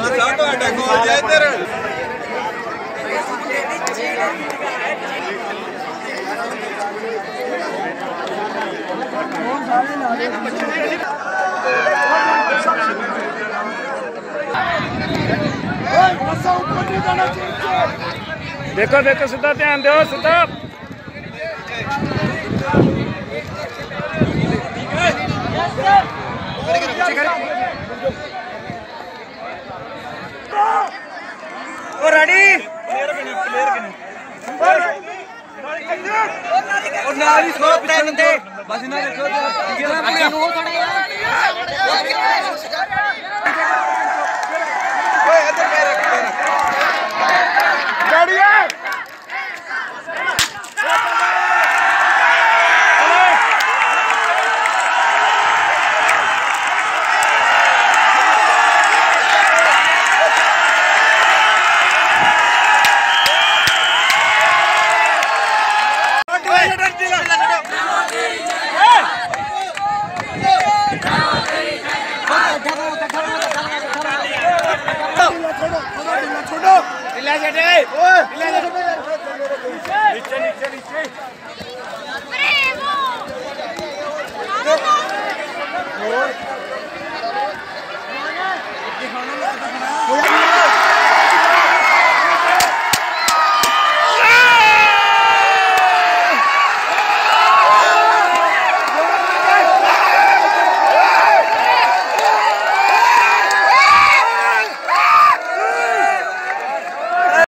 ਸਭ ਤੁਹਾਡਾ ਕੋਲ ਜੇ ਇੱਧਰ ਕੌਣ ਸਾਰੇ ਨਾਲੇ ਓਏ ਮਸਾ ਉੱਪਰ ਨਹੀਂ ਜਾਣਾ ਚਾਹੀਦਾ ਦੇਖੋ ਦੇਖੋ ਸਿੱਧਾ ਧਿਆਨ ਦਿਓ ਸਿੱਧਾ Yes, sir. ਨਾਲ ਹੀ 103 ਤੇ ਬਸ ਇਹਨਾਂ ਦੇਖੋ ਅੱਗੇ ਨੂੰ ਥੋੜਾ ਜਿਹਾ ¡Primo!